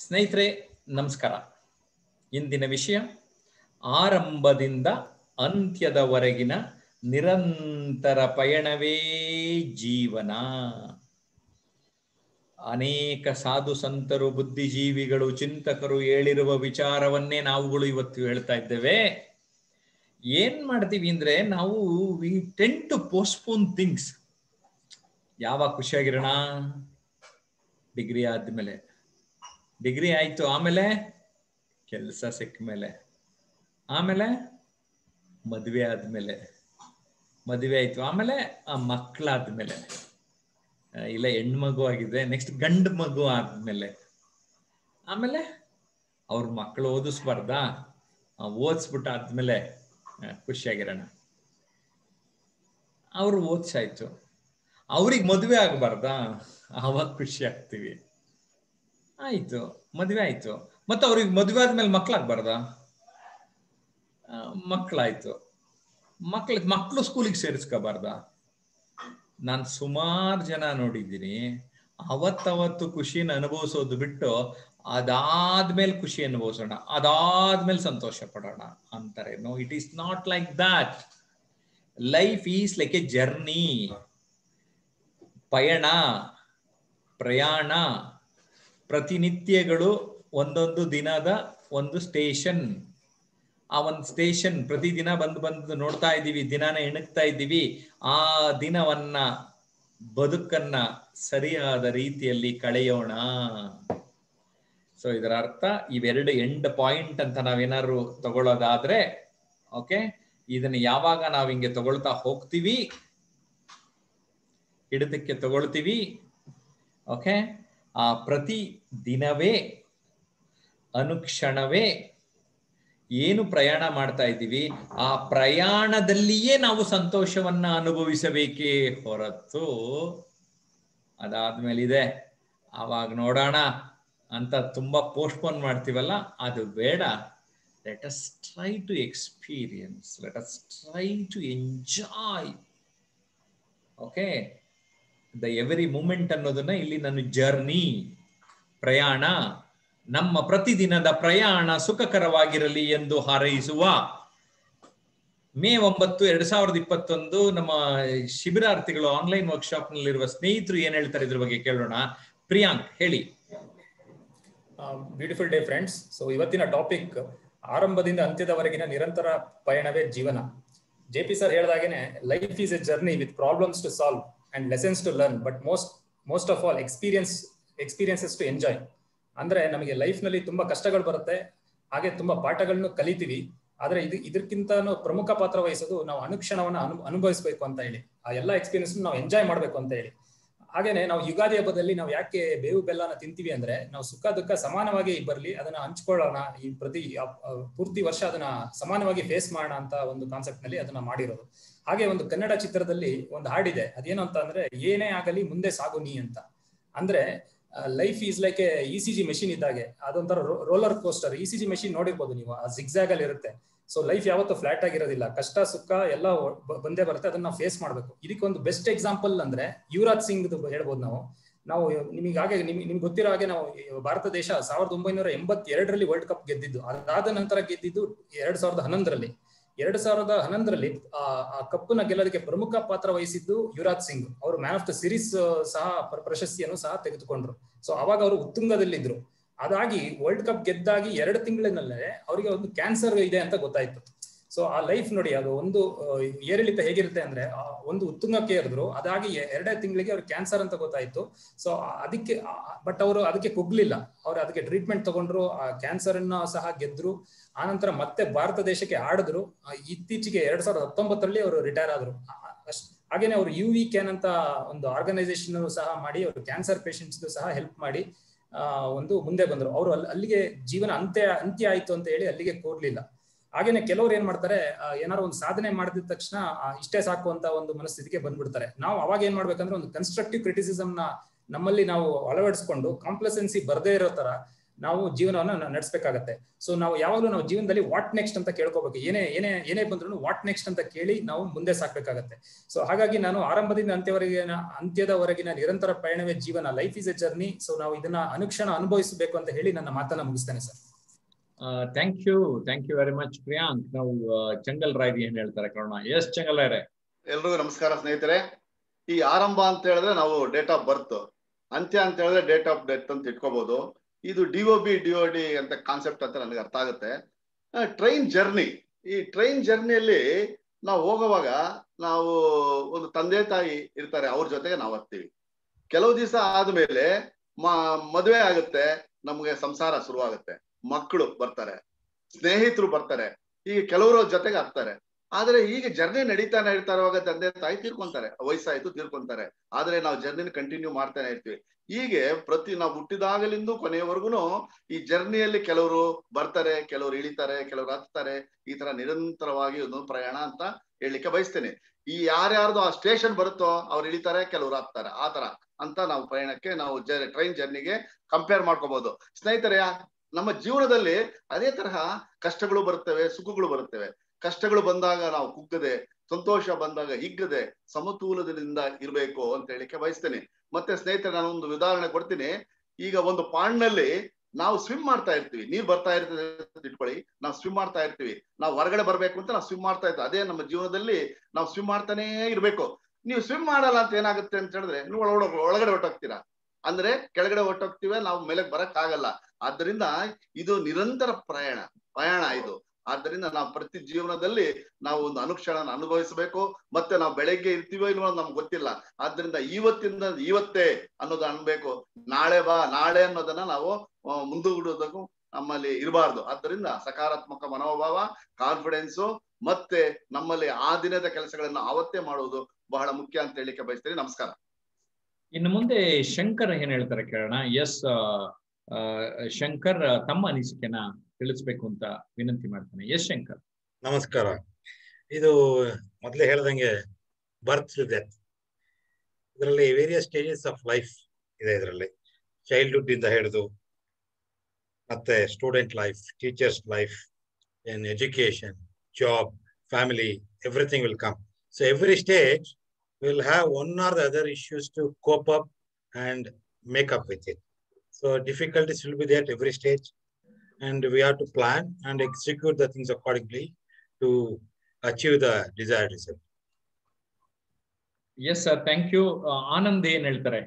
ಸ್ನೇಹಿತರೆ, ನಮಸ್ಕಾರ. ಇಂದಿನ ವಿಷಯ, ಆರಂಭದಿಂದ ಅಂತ್ಯದವರೆಗಿನ ನಿರಂತರ ಪಯಣವೇ ಜೀವನ. ಅನೇಕ ಸಾಧು ಸಂತರು, ಬುದ್ಧಿಜೀವಿಗಳು, ಚಿಂತಕರು ಹೇಳಿರುವ ವಿಚಾರವನ್ನೇ ನಾವುಗಳು ಇವತ್ತು ಹೇಳ್ತಾ ಇದ್ದೇವೆ. ಏನ್ ಮಾಡ್ತೀವಿ ಅಂದ್ರೆ, ನಾವು we tend to postpone things. ಯಾವಾಗ ಖುಷಿಯಾಗಿರೋಣ? ಡಿಗ್ರಿ ಆದ್ಮೇಲೆ. ಡಿಗ್ರಿ ಆಯ್ತು, ಆಮೇಲೆ ಕೆಲಸ ಸಿಕ್ಕ ಮೇಲೆ ಆಮೇಲೆ ಮದುವೆ ಆದ್ಮೇಲೆ. ಮದುವೆ ಆಯ್ತು, ಆಮೇಲೆ ಆ ಮಕ್ಕಳಾದ್ಮೇಲೆ ಇಲ್ಲ ಹೆಣ್ಮಗು ಆಗಿದೆ ನೆಕ್ಸ್ಟ್ ಗಂಡು ಮಗು ಆದ್ಮೇಲೆ. ಆಮೇಲೆ ಅವ್ರ ಮಕ್ಕಳು ಓದಿಸ್ಬಾರ್ದಾ ಓದಿಸ್ಬಿಟ್ಟು ಆದ್ಮೇಲೆ ಖುಷಿಯಾಗಿರೋಣ. ಅವ್ರು ಓದ್ಸಾಯ್ತು. ಅವ್ರಿಗೆ ಮದುವೆ ಆಗಬಾರ್ದಾ? ಅವಾಗ ಖುಷಿ ಆಗ್ತೀವಿ. ಆಯ್ತು, ಮದುವೆ ಆಯ್ತು. ಮತ್ತೆ ಅವ್ರಿಗೆ ಮದುವೆ ಆದ್ಮೇಲೆ ಮಕ್ಳಾಗ್ಬಾರ್ದ ಮಕ್ಕಳಾಯ್ತು ಮಕ್ಳ ಮಕ್ಕಳು ಸ್ಕೂಲಿಗೆ ಸೇರಿಸ್ಕೋಬಾರ್ದ? ನಾನು ಸುಮಾರು ಜನ ನೋಡಿದ್ದೀನಿ, ಅವತ್ತವತ್ತು ಖುಷಿನ ಅನುಭವಿಸೋದು ಬಿಟ್ಟು ಅದಾದ್ಮೇಲೆ ಖುಷಿ ಅನುಭವಿಸೋಣ, ಅದಾದ್ಮೇಲೆ ಸಂತೋಷ ಪಡೋಣ ಅಂತಾರೆ. No it is not like that life is like a journey ಪಯಣ, ಪ್ರಯಾಣ ಪ್ರತಿನಿತ್ಯಗಳು ಒಂದೊಂದು ದಿನದ ಒಂದು ಸ್ಟೇಷನ್ ಆ ಒಂದು ಸ್ಟೇಷನ್ ಪ್ರತಿದಿನ ಬಂದು ಬಂದು ನೋಡ್ತಾ ಇದ್ದೀವಿ, ದಿನಾನ ಎಣಗ್ತಾ ಇದ್ದೀವಿ. ಆ ದಿನವನ್ನ, ಬದುಕನ್ನ ಸರಿಯಾದ ರೀತಿಯಲ್ಲಿ ಕಳೆಯೋಣ. ಸೊ ಇದರ ಅರ್ಥ ಇವೆರಡು ಎಂಡ್ ಪಾಯಿಂಟ್ ಅಂತ ನಾವೇನಾದ್ರು ತಗೊಳ್ಳೋದಾದ್ರೆ ಓಕೆ ಇದನ್ನ ಯಾವಾಗ ನಾವ್ ಹಿಂಗೆ ತಗೊಳ್ತಾ ಹೋಗ್ತೀವಿ? ಹಿಡಿತಕ್ಕೆ ತಗೊಳ್ತೀವಿ ಓಕೆ ಆ, ಪ್ರತಿ ದಿನವೇ, ಅನುಕ್ಷಣವೇ ಏನು ಪ್ರಯಾಣ ಮಾಡ್ತಾ ಇದ್ದೀವಿ? ಆ ಪ್ರಯಾಣದಲ್ಲಿಯೇ ನಾವು ಸಂತೋಷವನ್ನ ಅನುಭವಿಸಬೇಕೇ ಹೊರತು ಅದಾದ್ಮೇಲೆ ಇದೆ ಆವಾಗ ನೋಡೋಣ ಅಂತ ತುಂಬಾ ಪೋಸ್ಟ್ಪೋನ್ ಮಾಡ್ತೀವಲ್ಲ? ಅದು ಬೇಡ. Let us try to experience let us try to enjoy okay the every moment ಅನ್ನೋದನ್ನ ಇಲ್ಲಿ ನಾನು ಜರ್ನಿ, ಪ್ರಯಾಣ, ನಮ್ಮ ಪ್ರತಿದಿನದ ಪ್ರಯಾಣ ಸುಖಕರವಾಗಿರಲಿ ಎಂದು ಹಾರೈಸುವ ಮೇ ಒಂಬತ್ತು ಎರಡ್ ಸಾವಿರದ ಇಪ್ಪತ್ತೊಂದು ನಮ್ಮ ಶಿಬಿರಾರ್ಥಿಗಳು ಆನ್ಲೈನ್ ವರ್ಕ್ಶಾಪ್ ನಲ್ಲಿರುವ ಸ್ನೇಹಿತರು ಏನ್ ಹೇಳ್ತಾರೆ ಇದ್ರ ಬಗ್ಗೆ ಕೇಳೋಣ. ಪ್ರಿಯಾಂಕ್, ಹೇಳಿ. ಬ್ಯೂಟಿಫುಲ್ ಡೇ ಫ್ರೆಂಡ್ಸ್ ಸೊ ಇವತ್ತಿನ ಟಾಪಿಕ್ ಆರಂಭದಿಂದ ಅಂತ್ಯದವರೆಗಿನ ನಿರಂತರ ಪಯಣವೇ ಜೀವನ. J P sir ಹೇಳಿದಾಗೇನೆ life is a journey with problems to solve and lessons to learn but most most of all experience experiences to enjoy ಅಂದ್ರೆ ನಮಗೆ ಲೈಫ್ನಲ್ಲಿ ತುಂಬಾ ಕಷ್ಟಗಳು ಬರುತ್ತೆ. ಹಾಗೆ ತುಂಬಾ ಪಾಠಗಳನ್ನು ಕಲಿತೀವಿ. ಆದ್ರೆ ಇದು ಇದಕ್ಕಿಂತ ಪ್ರಮುಖ ಪಾತ್ರ ವಹಿಸೋದು ನಾವು ಅನುಕ್ಷಣವನ್ನ ಅನು, ಅನುಭವಿಸಬೇಕು ಅಂತ ಹೇಳಿ. ಆ ಎಲ್ಲಾ ಎಕ್ಸ್ಪೀರಿಯನ್ಸ್ ನಾವು ಎಂಜಾಯ್ ಮಾಡ್ಬೇಕು ಅಂತ ಹೇಳಿ. ಹಾಗೇನೆ ನಾವು ಯುಗಾದಿ ಹಬ್ಬದಲ್ಲಿ ನಾವು ಯಾಕೆ ಬೇವು ಬೆಲ್ಲನ ತಿಂತೀವಿ ಅಂದ್ರೆ ನಾವು ಸುಖ ದುಃಖ ಸಮಾನವಾಗಿ ಬರ್ಲಿ, ಅದನ್ನ ಹಂಚ್ಕೊಳ್ಳೋಣ, ಈ ಪ್ರತಿ ಪೂರ್ತಿ ವರ್ಷ ಅದನ್ನ ಸಮಾನವಾಗಿ ಫೇಸ್ ಮಾಡೋಣ ಅಂತ ಒಂದು ಕಾನ್ಸೆಪ್ಟ್ನಲ್ಲಿ ಅದನ್ನ ಮಾಡಿರೋದು. ಹಾಗೆ ಒಂದು ಕನ್ನಡ ಚಿತ್ರದಲ್ಲಿ ಒಂದು ಹಾಡಿದೆ, ಅದೇನು ಅಂತ ಅಂದ್ರೆ, ಏನೇ ಆಗಲಿ ಮುಂದೆ ಸಾಗು ನೀ ಅಂತ. ಅಂದ್ರೆ life is like a E C G machine ಇದ್ದಾಗೆ, ಅದೊಂಥರ roller coaster E C G machine ನೋಡಿರ್ಬೋದು ನೀವು, ಆ ಜಿಗ್ಜಾಗ್ ಅಲ್ಲಿ ಇರುತ್ತೆ. ಸೊ ಲೈಫ್ ಯಾವತ್ತೂ ಫ್ಲಾಟ್ ಆಗಿರೋದಿಲ್ಲ. ಕಷ್ಟ, ಸುಖ ಎಲ್ಲ ಬಂದೇ ಬರುತ್ತೆ. ಅದನ್ನ ನಾವು ಫೇಸ್ ಮಾಡಬೇಕು. ಇದಕ್ಕೊಂದು ಬೆಸ್ಟ್ ಎಕ್ಸಾಂಪಲ್ ಅಂದ್ರೆ ಯುವರಾಜ್ ಸಿಂಗ್ ಹೇಳ್ಬೋದು ನಾವು. ನಾವು ನಿಮಗೆ ಹಾಗೆ ನಿಮ್ಗೆ ಗೊತ್ತಿರೋ ಹಾಗೆ ನಾವು ಭಾರತ ದೇಶ ಸಾವಿರದ ಒಂಬೈನೂರ ಎಂಬತ್ತೆರಡರಲ್ಲಿ ವರ್ಲ್ಡ್ ಕಪ್ ಗೆದ್ದಿದ್ದು. ಅದಾದ ನಂತರ ಗೆದ್ದಿದ್ದು ಎರಡ್ ಸಾವಿರದ ಹನ್ನೊಂದರಲ್ಲಿ. ಎರಡ್ ಸಾವಿರದ ಹನ್ನೊಂದರಲ್ಲಿ, ಆ ಆ ಕಪ್ಪನ್ನ ಗೆಲ್ಲೋದಕ್ಕೆ ಪ್ರಮುಖ ಪಾತ್ರ ವಹಿಸಿದ್ದು ಯುವರಾಜ್ ಸಿಂಗ್. ಅವರು ಮ್ಯಾನ್ ಆಫ್ ದ ಸಿರೀಸ್ ಸಹ ಪ್ರಶಸ್ತಿಯನ್ನು ಸಹ ತೆಗೆದುಕೊಂಡ್ರು. ಸೊ ಅವಾಗ ಅವರು ಉತ್ತುಂಗದಲ್ಲಿದ್ರು. ಅದಾಗಿ ವರ್ಲ್ಡ್ ಕಪ್ ಗೆದ್ದಾಗಿ ಎರಡು ತಿಂಗಳಿನಲ್ಲೇ ಅವರಿಗೆ ಒಂದು ಕ್ಯಾನ್ಸರ್ ಇದೆ ಅಂತ ಗೊತ್ತಾಯ್ತು. ಸೊ ಆ ಲೈಫ್ ನೋಡಿ ಅದು ಒಂದು ಏರಿಳಿತ ಹೇಗಿರುತ್ತೆ ಅಂದ್ರೆ ಒಂದು ಉತ್ತುಂಗಕ್ಕೆ ಏರಿದ್ರು ಅದಾಗಿ ಎರಡೇ ತಿಂಗಳಿಗೆ ಅವ್ರಿಗೆ ಕ್ಯಾನ್ಸರ್ ಅಂತ ಗೊತ್ತಾಯ್ತು. ಸೊ ಅದಕ್ಕೆ ಬಟ್ ಅವರು ಅದಕ್ಕೆ ಕುಗ್ಲಿಲ್ಲ. ಅವ್ರು ಅದಕ್ಕೆ ಟ್ರೀಟ್ಮೆಂಟ್ ತಗೊಂಡ್ರು, ಆ ಕ್ಯಾನ್ಸರ್ ಅನ್ನ ಸಹ ಗೆದ್ರು. ಆನಂತರ ಮತ್ತೆ ಭಾರತ ದೇಶಕ್ಕೆ ಆಡಿದ್ರು. ಇತ್ತೀಚೆಗೆ ಎರಡ್ ಸಾವಿರದ ಹತ್ತೊಂಬತ್ತರಲ್ಲಿ ಅವರು ರಿಟೈರ್ ಆದ್ರು. ಹಾಗೇನೆ ಅವರು ಯು ವಿ ಕ್ಯಾನ್ ಅಂತ ಒಂದು ಆರ್ಗನೈಸೇಷನ್ ಸಹ ಮಾಡಿ, ಅವರು ಕ್ಯಾನ್ಸರ್ ಪೇಷಂಟ್ಸ್ ಸಹ ಹೆಲ್ಪ್ ಮಾಡಿ ಒಂದು ಮುಂದೆ ಬಂದ್ರು. ಅವರು ಅಲ್ಲಿಗೆ ಜೀವನ ಅಂತ್ಯ ಅಂತ್ಯ ಆಯ್ತು ಅಂತ ಹೇಳಿ ಅಲ್ಲಿಗೆ ಕೂರ್ಲಿಲ್ಲ. ಹಾಗೇನೆ ಕೆಲವರು ಏನ್ ಮಾಡ್ತಾರೆ ಏನಾದ್ರು ಒಂದು ಸಾಧನೆ ಮಾಡಿದ ತಕ್ಷಣ ಇಷ್ಟೇ ಸಾಕು ಅಂತ ಒಂದು ಮನಸ್ಥಿತಿಗೆ ಬಂದ್ಬಿಡ್ತಾರೆ. ನಾವು ಅವಾಗ ಏನ್ ಮಾಡ್ಬೇಕಂದ್ರೆ ಒಂದು ಕನ್ಸ್ಟ್ರಕ್ಟಿವ್ ಕ್ರಿಟಿಸಿಸಮ್ನ ನಮ್ಮಲ್ಲಿ ನಾವು ಅಳವಡಿಸ್ಕೊಂಡು ಕಾಂಪ್ಲಸೆನ್ಸಿ ಬರದೇ ಇರೋ ತರ ನಾವು ಜೀವನವನ್ನ ನಡೆಸಬೇಕಾಗತ್ತೆ. ಸೊ ನಾವು ಯಾವಾಗಲೂ ನಾವು ಜೀವನದಲ್ಲಿ ವಾಟ್ ನೆಕ್ಸ್ಟ್ ಅಂತ ಕೇಳ್ಕೋಬೇಕು. ಏನೇ ಏನೇ ಏನೇ ಬಂದ್ರು ವಾಟ್ ನೆಕ್ಸ್ಟ್ ಅಂತ ಕೇಳಿ ನಾವು ಮುಂದೆ ಸಾಕ್ಬೇಕಾಗತ್ತೆ. ಸೊ ಹಾಗಾಗಿ ನಾನು ಆರಂಭದಿಂದ ಅಂತ್ಯವರೆಗಿನ ಅಂತ್ಯದವರೆಗಿನ ನಿರಂತರ ಪಯಣವೇ ಜೀವನ. Life is a journey so ನಾವು ಇದನ್ನ ಅನುಕ್ಷಣ ಅನುಭವಿಸಬೇಕು ಅಂತ ಹೇಳಿ ನನ್ನ ಮಾತನ್ನ ಮುಗಿಸ್ತೇನೆ sir. Thank you thank you very much Priyank ನಾವು ಚಂಗಲ್ ರಾಯ್ ಏನ್ ಹೇಳ್ತಾರೆ ಕರೋಣ ಎಸ್ ಚಂಗಲ್ ರಾಯ್ ಎಲ್ರಿಗೂ ನಮಸ್ಕಾರ ಸ್ನೇಹಿತರೆ. ಈ ಆರಂಭ ಅಂತ ಹೇಳಿದ್ರೆ ನಾವು ಡೇಟ್ ಆಫ್ ಬರ್ತ್ ಅಂತ್ಯ ಅಂತ ಹೇಳಿದ್ರೆ ಡೇಟ್ ಆಫ್ ಡೆತ್ ಅಂತ ಇಟ್ಕೋಬಹುದು ಇದು D O B D O D ಅಂತ ಕಾನ್ಸೆಪ್ಟ್ ಅಂತ ನನಗೆ ಅರ್ಥ ಆಗುತ್ತೆ. ಟ್ರೈನ್ ಜರ್ನಿ ಈ ಟ್ರೈನ್ ಜರ್ನಿಯಲ್ಲಿ ನಾವು ಹೋಗುವಾಗ ನಾವು ಒಂದು ತಂದೆ ತಾಯಿ ಇರ್ತಾರೆ, ಅವ್ರ ಜೊತೆಗೆ ನಾವು ಹತ್ತೀವಿ ಕೆಲವು ದಿವಸ ಆದ್ಮೇಲೆ ಮ, ಮದುವೆ ಆಗುತ್ತೆ, ನಮ್ಗೆ ಸಂಸಾರ ಶುರುವಾಗುತ್ತೆ. ಮಕ್ಕಳು ಬರ್ತಾರೆ, ಸ್ನೇಹಿತರು ಬರ್ತಾರೆ, ಹೀಗೆ ಕೆಲವರ ಜೊತೆಗೆ ಆಗ್ತಾರೆ. ಆದ್ರೆ ಈಗ ಜರ್ನಿ ನಡೀತಾ ನಡೀತಾ ಇರುವಾಗ ತಂದೆ ತಾಯಿ ತೀರ್ಕೊಂತಾರೆ, ವಯಸ್ಸಾಯ್ತು ತೀರ್ಕೊಂತಾರೆ. ಆದ್ರೆ ನಾವು ಜರ್ನಿನ ಕಂಟಿನ್ಯೂ ಮಾಡ್ತಾನೆ ಇರ್ತೀವಿ. ಹೀಗೆ ಪ್ರತಿ ನಾವು ಹುಟ್ಟಿದಾಗಲಿಂದ ಕೊನೆಯವರೆಗೂ ಈ ಜರ್ನಿಯಲ್ಲಿ ಕೆಲವರು ಬರ್ತಾರೆ, ಕೆಲವರು ಇಳಿತಾರೆ, ಕೆಲವರು ಹತ್ತಾರೆ, ಈ ತರ ನಿರಂತರವಾಗಿ ಒಂದು ಪ್ರಯಾಣ ಅಂತ ಹೇಳಲಿಕ್ಕೆ ಬಯಸ್ತೇನೆ. ಈ ಯಾರ್ಯಾರ್ದು ಆ ಸ್ಟೇಷನ್ ಬರುತ್ತೋ ಅವ್ರು ಇಳಿತಾರೆ, ಕೆಲವರು ಹತ್ತಾರೆ. ಆ ತರ ಅಂತ ನಾವು ಪ್ರಯಾಣಕ್ಕೆ ನಾವು ಟ್ರೈನ್ ಜರ್ನಿಗೆ ಕಂಪೇರ್ ಮಾಡ್ಕೋಬಹುದು ಸ್ನೇಹಿತರೆ, ನಮ್ಮ ಜೀವನದಲ್ಲಿ ಅದೇ ತರಹ ಕಷ್ಟಗಳು ಬರುತ್ತವೆ, ಸುಖಗಳು ಬರುತ್ತವೆ. ಕಷ್ಟಗಳು ಬಂದಾಗ ನಾವು ಕುಗ್ಗದೆ, ಸಂತೋಷ ಬಂದಾಗ ಹಿಗ್ಗದೆ ಸಮತೋಲದಿಂದ ಇರಬೇಕು ಅಂತ ಹೇಳಿಕ್ಕೆ ಬಯಸ್ತೇನೆ. ಮತ್ತೆ ಸ್ನೇಹಿತರೆ, ನಾನು ಒಂದು ಉದಾಹರಣೆ ಕೊಡ್ತೀನಿ. ಈಗ ಒಂದು ಪಾಂಡ್ನಲ್ಲಿ ನಾವು ಸ್ವಿಮ್ ಮಾಡ್ತಾ ಇರ್ತೀವಿ. ನೀರ್ ಬರ್ತಾ ಇರ್ತದೆ ಇಟ್ಕೊಳ್ಳಿ. ನಾವು ಸ್ವಿಮ್ ಮಾಡ್ತಾ ಇರ್ತೀವಿ. ನಾವು ಹೊರಗಡೆ ಬರ್ಬೇಕು ಅಂತ ನಾವು ಸ್ವಿಮ್ ಮಾಡ್ತಾ ಇರ್ತೀವಿ. ಅದೇ ನಮ್ಮ ಜೀವನದಲ್ಲಿ ನಾವು ಸ್ವಿಮ್ ಮಾಡ್ತಾನೇ ಇರ್ಬೇಕು. ನೀವು ಸ್ವಿಮ್ ಮಾಡಲ್ಲ ಅಂತ ಏನಾಗುತ್ತೆ ಅಂತ ಹೇಳಿದ್ರೆ, ನೀವು ಒಳಗಡೆ ಒಳಗಡೆ ಹೊಟ್ಟೋಗ್ತೀರಾ ಅಂದ್ರೆ ಕೆಳಗಡೆ ಹೊಟ್ಟೋಗ್ತೀವಿ ನಾವು ಮೇಲೆ ಬರಕ್ ಆಗಲ್ಲ ಆದ್ದರಿಂದ ಇದು ನಿರಂತರ ಪ್ರಯಾಣ ಪ್ರಯಾಣ ಇದು. ಆದ್ದರಿಂದ ನಾವು ಪ್ರತಿ ಜೀವನದಲ್ಲಿ ನಾವು ಒಂದು ಅನುಕ್ಷಣ ಅನುಭವಿಸಬೇಕು. ಮತ್ತೆ ನಾವು ಬೆಳಗ್ಗೆ ಇರ್ತೀವೋ ಇಲ್ವೋ ನಮ್ಗೆ ಗೊತ್ತಿಲ್ಲ. ಆದ್ರಿಂದ ಇವತ್ತಿಂದ ಇವತ್ತೇ ಅನ್ನೋದು ಅನ್ಬೇಕು. ನಾಳೆ ಬಾ, ನಾಳೆ ಅನ್ನೋದನ್ನ ನಾವು ಮುಂದೂಡುವುದಕ್ಕೂ ನಮ್ಮಲ್ಲಿ ಇರಬಾರ್ದು. ಆದ್ದರಿಂದ ಸಕಾರಾತ್ಮಕ ಮನೋಭಾವ ಕಾನ್ಫಿಡೆನ್ಸು ಮತ್ತೆ ನಮ್ಮಲ್ಲಿ ಆ ದಿನದ ಕೆಲಸಗಳನ್ನು ಆವತ್ತೇ ಮಾಡುವುದು ಬಹಳ ಮುಖ್ಯ ಅಂತ ಹೇಳಿಕ್ಕೆ ಬಯಸ್ತೀನಿ. ನಮಸ್ಕಾರ. ಇನ್ನು ಮುಂದೆ ಶಂಕರ್ ಏನ್ ಹೇಳ್ತಾರೆ ಕೇಳೋಣ? ಎಸ್ ಶಂಕರ್ ತಮ್ಮ ಅನಿಸಿಕೆನ ತಿಳಿಸ್ಬೇಕು ಅಂತ ವಿನಂತಿ ಮಾಡ್ತಾನೆ. ಯಶ್ ಶಂಕರ್. ನಮಸ್ಕಾರ. ಇದು ಮೊದಲೇ ಹೇಳ್ದಂಗೆ ಬರ್ತ್ ಟು ಡೆತ್ ಇದರಲ್ಲಿ ವೇರಿಯಸ್ ಸ್ಟೇಜಸ್ ಆಫ್ ಲೈಫ್ ಇದೆ ಇದರಲ್ಲಿ. ಚೈಲ್ಡ್ಹುಡ್ ಇಂದ ಹಿಡಿದು ಮತ್ತೆ student life teachers life in education job family everything will come so every stage will have one or the other issues to cope up and make up with it so difficulties will be that every stage. And we have to plan and execute the things accordingly to achieve the desired result. Yes sir thank you Anand ಏನ್ ಹೇಳ್ತಾರೆ?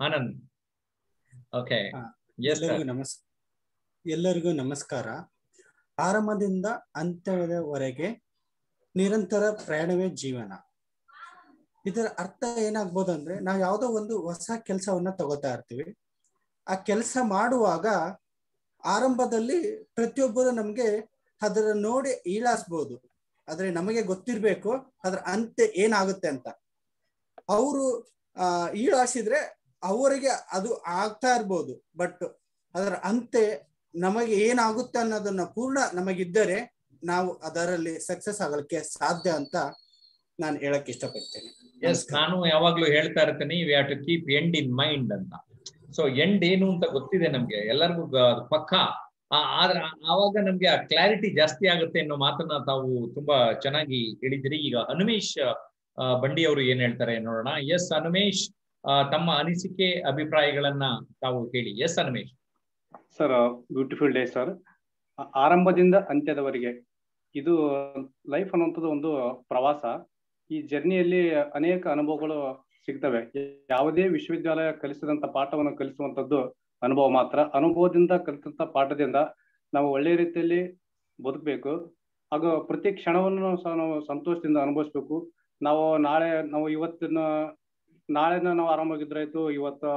Anand okay yes ಎಲ್ಲರಿಗೂ ನಮಸ್ ಎಲ್ಲರಿಗೂ ನಮಸ್ಕಾರ. ಆರಂಭದಿಂದ ಅಂತ್ಯದವರೆಗೆ ನಿರಂತರ ಪ್ರಯಾಣವೇ ಜೀವನ. ಇದರ ಅರ್ಥ ಏನಾಗ್ಬೋದು ಅಂದ್ರೆ ನಾವು ಯಾವುದೋ ಒಂದು ಹೊಸ ಕೆಲಸವನ್ನ ತಗೋತಾ ಇರ್ತೀವಿ. ಆ ಕೆಲಸ ಮಾಡುವಾಗ ಆರಂಭದಲ್ಲಿ ಪ್ರತಿಯೊಬ್ಬರು ನಮ್ಗೆ ಅದರ ನೋಡಿ ಈಳಾಸ್ಬೋದು. ಆದ್ರೆ ನಮಗೆ ಗೊತ್ತಿರ್ಬೇಕು ಅದ್ರ ಅಂತ್ಯ ಏನಾಗುತ್ತೆ ಅಂತ. ಅವರು ಆ ಈಳಾಸಿದ್ರೆ ಅವರಿಗೆ ಅದು ಆಗ್ತಾ ಇರ್ಬೋದು. ಬಟ್ ಅದರ ಅಂತೆ ನಮಗೆ ಏನಾಗುತ್ತೆ ಅನ್ನೋದನ್ನ ಪೂರ್ಣ ನಮಗಿದ್ದರೆ ನಾವು ಅದರಲ್ಲಿ ಸಕ್ಸಸ್ ಆಗಲಿಕ್ಕೆ ಸಾಧ್ಯ ಅಂತ ನಾನು ಹೇಳಕ್ ಇಷ್ಟಪಡ್ತೇನೆ. ಎಸ್ ನಾನು ಯಾವಾಗ್ಲೂ ಹೇಳ್ತಾ ಇರ್ತೇನೆ we have to keep end in mind ಅಂತ. ಸೊ ಎಂಡ್ ಏನು ಅಂತ ಗೊತ್ತಿದೆ ನಮ್ಗೆ. ಎಲ್ಲರಿಗೂ ಪಕ್ಕ. ಆದ್ರೆ ಆವಾಗ ನಮ್ಗೆ ಆ ಕ್ಲಾರಿಟಿ ಜಾಸ್ತಿ ಆಗುತ್ತೆ ಅನ್ನೋ ಮಾತನ್ನ ತಾವು ತುಂಬಾ ಚೆನ್ನಾಗಿ ಹೇಳಿದ್ರಿ. ಈಗ ಹನುಮೇಶ್ ಬಂಡಿ ಅವರು ಏನ್ ಹೇಳ್ತಾರೆ ನೋಡೋಣ. ಎಸ್ ಹನುಮೇಶ್ ತಮ್ಮ ಅನಿಸಿಕೆ, ಅಭಿಪ್ರಾಯಗಳನ್ನ ತಾವು ಹೇಳಿ. Yes Hanumesh sir beautiful day sir ಆರಂಭದಿಂದ ಅಂತ್ಯದವರೆಗೆ. ಇದು ಲೈಫ್ ಅನ್ನುವಂಥದ್ದು ಒಂದು ಪ್ರವಾಸ. ಈ ಜರ್ನಿಯಲ್ಲಿ ಅನೇಕ ಅನುಭವಗಳು ಸಿಗ್ತವೆ. ಯಾವುದೇ ವಿಶ್ವವಿದ್ಯಾಲಯ ಕಲಿಸಿದಂತ ಪಾಠವನ್ನು ಕಲಿಸುವಂತದ್ದು ಅನುಭವ ಮಾತ್ರ. ಅನುಭವದಿಂದ ಕಲಿತಂತ ಪಾಠದಿಂದ ನಾವು ಒಳ್ಳೆಯ ರೀತಿಯಲ್ಲಿ ಬದುಕಬೇಕು. ಹಾಗೂ ಪ್ರತಿ ಕ್ಷಣವನ್ನು ಸಹ ನಾವು ಸಂತೋಷದಿಂದ ಅನುಭವಿಸ್ಬೇಕು. ನಾವು ನಾಳೆ, ನಾವು ಇವತ್ತಿನ, ನಾಳೆನ ನಾವು ಆರಾಮಾಗಿದ್ರಾಯ್ತು ಇವತ್ತು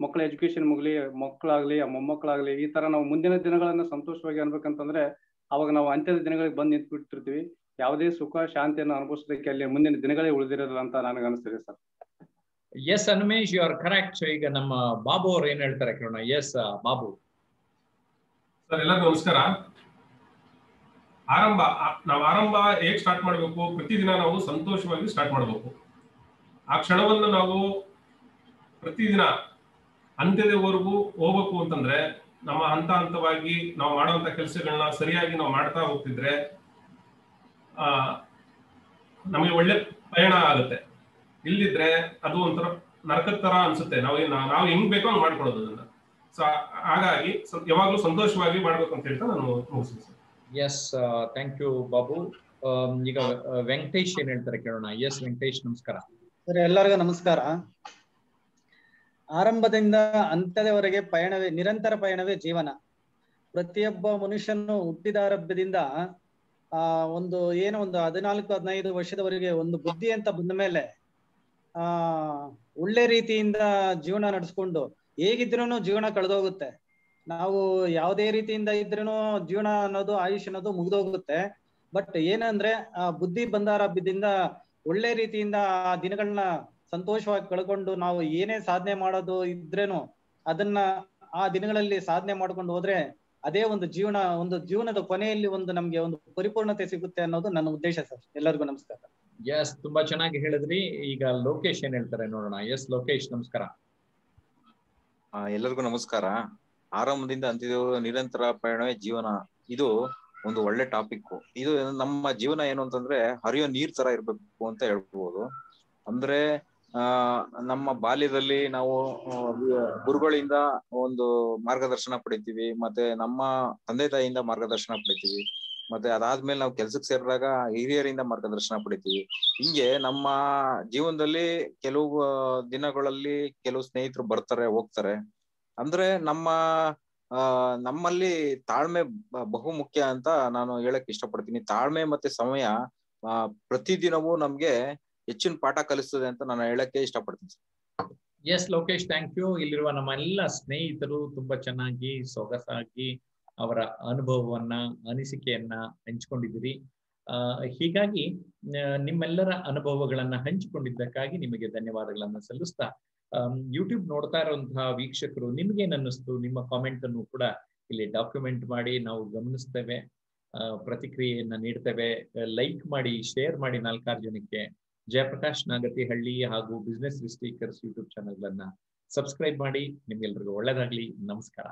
ಮಕ್ಕಳ ಎಜುಕೇಶನ್ ಮುಗ್ಲಿ, ಮಕ್ಕಳಾಗ್ಲಿ ಮೊಮ್ಮಕ್ಕಳಾಗ್ಲಿ, ಈ ತರ ನಾವು ಮುಂದಿನ ದಿನಗಳನ್ನ ಸಂತೋಷವಾಗಿ ಅನ್ಬೇಕಂತಂದ್ರೆ ಅವಾಗ ನಾವು ಅಂತ್ಯದ ದಿನಗಳಿಗೆ ಬಂದು ನಿಂತ್ಬಿಟ್ಟಿರ್ತೀವಿ. ಯಾವುದೇ ಸುಖ, ಶಾಂತಿಯನ್ನು ಅನುಭವಿಸೋದಕ್ಕೆ ಅಲ್ಲಿ ಮುಂದಿನ ದಿನಗಳೇ ಉಳಿದಿರಲ್ಲ ಅಂತ ನನಗೆ ಅನಿಸ್ತಿದೆ sir. Yes Hanumesh you are correct ಈಗ ನಮ್ಮ ಬಾಬು ಅವ್ರು ಏನ್ ಹೇಳ್ತಾರೆ ಕೇಳೋಣ. ಎಸ್ ಬಾಬು. ಸರ್, ಎಲ್ಲರಿಗೂ ನಮಸ್ಕಾರ. ಆರಂಭ ನಾವು ಆರಂಭ ಹೇಗ್ ಸ್ಟಾರ್ಟ್ ಮಾಡಬೇಕು? ಪ್ರತಿದಿನ ನಾವು ಸಂತೋಷವಾಗಿ ಸ್ಟಾರ್ಟ್ ಮಾಡಬೇಕು. ಆ ಕ್ಷಣವನ್ನು ನಾವು ಪ್ರತಿದಿನ ಅಂತ್ಯದವರೆಗೂ ಹೋಗ್ಬೇಕು ಅಂತಂದ್ರೆ, ನಮ್ಮ ಹಂತ ಹಂತವಾಗಿ ನಾವು ಮಾಡುವಂತ ಕೆಲಸಗಳನ್ನ ಸರಿಯಾಗಿ ನಾವು ಮಾಡ್ತಾ ಹೋಗ್ತಿದ್ರೆ, ಆ, ನಮಗೆ ಒಳ್ಳೆ ಪಯಣ ಆಗುತ್ತೆ. ಇಲ್ಲಿದ್ರೆ ಅದು ಒಂಥರ ನರಕದ ತರ ಅನ್ಸುತ್ತೆ. ನಾವು ನಾವು ಹೆಂಗ್ ಬೇಕೋ ಹಂಗ್ ಮಾಡ್ಕೊಳ್ಳೋದು ಅದನ್ನ. ಸೊ ಹಾಗಾಗಿ ಯಾವಾಗ್ಲೂ ಸಂತೋಷವಾಗಿ ಮಾಡ್ಬೇಕು ಅಂತ ಹೇಳ್ತಾ ನಾನು ಮುಗಿಸ್ತೀನಿ sir. Yes thank you Babu ಈಗ ಆ, ವೆಂಕಟೇಶ್ ಏನ್ ಹೇಳ್ತಾರೆ ಕೇಳೋಣ. ಎಸ್ ವೆಂಕಟೇಶ್ ನಮಸ್ಕಾರ. ಸರ್ ಎಲ್ಲರಿಗೂ ನಮಸ್ಕಾರ. ಆರಂಭದಿಂದ ಅಂತ್ಯದವರೆಗೆ ಪಯಣವೇ ನಿರಂತರ ಪಯಣವೇ ಜೀವನ. ಪ್ರತಿಯೊಬ್ಬ ಮನುಷ್ಯನು ಹುಟ್ಟಿದಾರಭ್ಯದಿಂದ ಆ ಒಂದು ಏನೋ ಒಂದು ಹದಿನಾಲ್ಕು ಹದಿನೈದು ವರ್ಷದವರೆಗೆ ಒಂದು ಬುದ್ಧಿ ಅಂತ ಬಂದ ಮೇಲೆ ಆ, ಒಳ್ಳೆ ರೀತಿಯಿಂದ ಜೀವನ ನಡೆಸ್ಕೊಂಡು ಹೇಗಿದ್ರು ಜೀವನ ಕಳೆದೋಗುತ್ತೆ. ನಾವು ಯಾವುದೇ ರೀತಿಯಿಂದ ಇದ್ರೂ ಜೀವನ ಅನ್ನೋದು, ಆಯುಷ್ ಅನ್ನೋದು ಮುಗ್ದೋಗುತ್ತೆ. ಬಟ್ ಏನಂದ್ರೆ, ಆ ಬುದ್ಧಿ ಬಂದಾರ ಬಿದ್ದಿಂದ ಒಳ್ಳೆ ರೀತಿಯಿಂದ ಆ ದಿನಗಳನ್ನ ಸಂತೋಷವಾಗಿ ಕಳ್ಕೊಂಡು ನಾವು ಏನೇ ಸಾಧನೆ ಮಾಡೋದು ಇದ್ರೇನು ಅದನ್ನ ಆ ದಿನಗಳಲ್ಲಿ ಸಾಧನೆ ಮಾಡ್ಕೊಂಡು ಹೋದ್ರೆ ಅದೇ ಒಂದು ಜೀವನ, ಒಂದು ಜೀವನದ ಕೊನೆಯಲ್ಲಿ ಒಂದು ನಮ್ಗೆ ಒಂದು ಪರಿಪೂರ್ಣತೆ ಸಿಗುತ್ತೆ ಅನ್ನೋದು ನನ್ನ ಉದ್ದೇಶ ಸರ್. ಎಲ್ಲರಿಗೂ ನಮಸ್ಕಾರ. ಎಸ್ ತುಂಬಾ ಚೆನ್ನಾಗಿ ಹೇಳಿದ್ರಿ. ಈಗ ಲೋಕೇಶ್ ಏನ್ ಹೇಳ್ತಾರೆ ನೋಡೋಣ. ಎಸ್ ಲೋಕೇಶ್, ನಮಸ್ಕಾರ. ಎಲ್ಲರಿಗೂ ನಮಸ್ಕಾರ. ಆರಂಭದಿಂದ ಅಂತಿದ್ದು ನಿರಂತರ ಪಯಣವೇ ಜೀವನ. ಇದು ಒಂದು ಒಳ್ಳೆ ಟಾಪಿಕ್ ಇದು ನಮ್ಮ ಜೀವನ ಏನು ಅಂತಂದ್ರೆ, ಹರಿಯೋ ನೀರ್ ತರ ಇರ್ಬೇಕು ಅಂತ ಹೇಳ್ಬೋದು. ಅಂದ್ರೆ, ಆ, ನಮ್ಮ ಬಾಲ್ಯದಲ್ಲಿ ನಾವು ಗುರುಗಳಿಂದ ಒಂದು ಮಾರ್ಗದರ್ಶನ ಪಡಿತೀವಿ. ಮತ್ತೆ ನಮ್ಮ ತಂದೆ ತಾಯಿಯಿಂದ ಮಾರ್ಗದರ್ಶನ ಪಡಿತೀವಿ. ಮತ್ತೆ ಅದಾದ್ಮೇಲೆ ನಾವು ಕೆಲ್ಸಕ್ಕೆ ಸೇರಿದಾಗ ಹಿರಿಯರಿಂದ ಮಾರ್ಗದರ್ಶನ ಪಡಿತೀವಿ. ಹಿಂಗೆ ನಮ್ಮ ಜೀವನದಲ್ಲಿ ಕೆಲವು ದಿನಗಳಲ್ಲಿ ಕೆಲವು ಸ್ನೇಹಿತರು ಬರ್ತಾರೆ, ಹೋಗ್ತಾರೆ. ಅಂದ್ರೆ ನಮ್ಮ ನಮ್ಮಲ್ಲಿ ತಾಳ್ಮೆ ಬಹು ಮುಖ್ಯ ಅಂತ ನಾನು ಹೇಳಕ್ ಇಷ್ಟಪಡ್ತೀನಿ. ತಾಳ್ಮೆ ಮತ್ತೆ ಸಮಯ ಪ್ರತಿದಿನವೂ ನಮ್ಗೆ ಹೆಚ್ಚಿನ ಪಾಠ ಕಲಿಸ್ತದೆ ಅಂತ ನಾನು ಹೇಳಕ್ಕೆ ಇಷ್ಟಪಡ್ತೀನಿ. ಎಸ್ ಲೋಕೇಶ್ ಥ್ಯಾಂಕ್ ಯು ಇಲ್ಲಿರುವ ನಮ್ಮ ಎಲ್ಲ ಸ್ನೇಹಿತರು ತುಂಬಾ ಚೆನ್ನಾಗಿ, ಸೊಗಸಾಗಿ ಅವರ ಅನುಭವವನ್ನ, ಅನಿಸಿಕೆಯನ್ನ ಹಂಚಿಕೊಂಡಿದ್ದೀರಿ. ಹೀಗಾಗಿ ನಿಮ್ಮೆಲ್ಲರ ಅನುಭವಗಳನ್ನ ಹಂಚಿಕೊಂಡಿದ್ದಕ್ಕಾಗಿ ನಿಮಗೆ ಧನ್ಯವಾದಗಳನ್ನ ಸಲ್ಲಿಸ್ತಾ ಯೂಟ್ಯೂಬ್ ನೋಡ್ತಾ ಇರುವಂತಹ ವೀಕ್ಷಕರು ನಿಮ್ಗೇನ್ ಅನ್ನಿಸ್ತು? ನಿಮ್ಮ ಕಾಮೆಂಟ್ ಅನ್ನು ಕೂಡ ಇಲ್ಲಿ ಡಾಕ್ಯುಮೆಂಟ್ ಮಾಡಿ ನಾವು ಗಮನಿಸ್ತೇವೆ. ಪ್ರತಿಕ್ರಿಯೆಯನ್ನ ನೀಡ್ತೇವೆ. ಲೈಕ್ ಮಾಡಿ ಶೇರ್ ಮಾಡಿ ನಾಲ್ಕಾರು ಜನಕ್ಕೆ. ಜಯಪ್ರಕಾಶ್ ನಾಗತಿಹಳ್ಳಿ ಹಾಗೂ ಬಿಸ್ನೆಸ್ ಸ್ಪೀಕರ್ಸ್ ಯೂಟ್ಯೂಬ್ ಚಾನೆಲ್ಗಳನ್ನ ಸಬ್ಸ್ಕ್ರೈಬ್ ಮಾಡಿ. ನಿಮ್ಗೆಲ್ರಿಗೂ ಒಳ್ಳೇದಾಗ್ಲಿ. ನಮಸ್ಕಾರ.